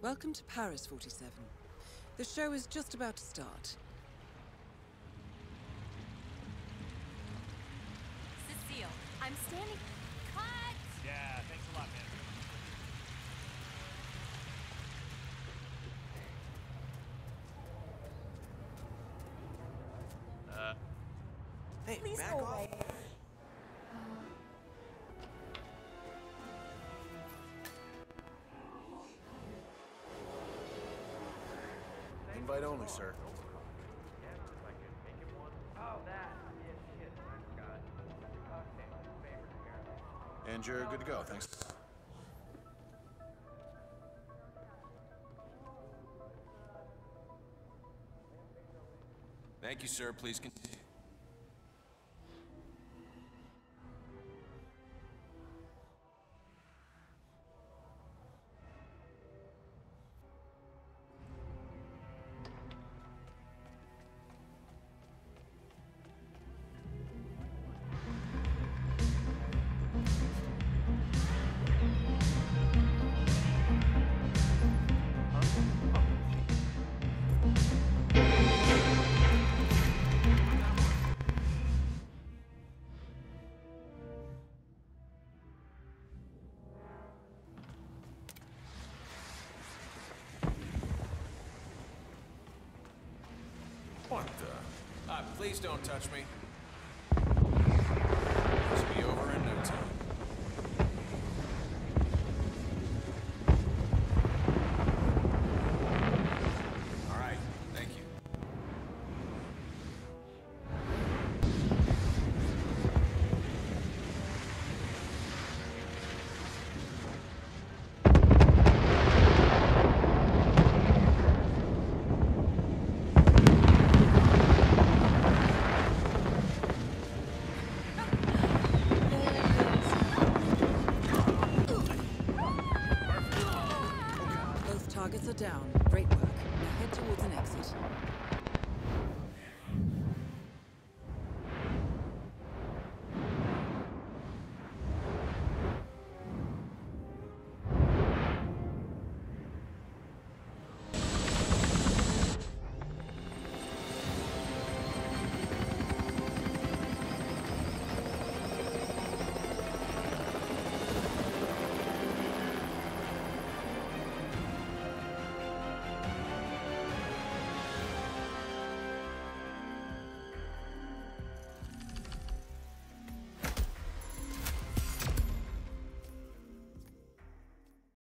Welcome to Paris 47. The show is just about to start. Cecile, I'm standing. Cut! Yeah, thanks a lot, man. Uh, Hey, Please back go off. away. Invite only, sir. And you're good to go, thanks. Thank you, sir. Please continue. What the? Uh, please don't touch me. Targets are down. Great work. Now head towards an exit.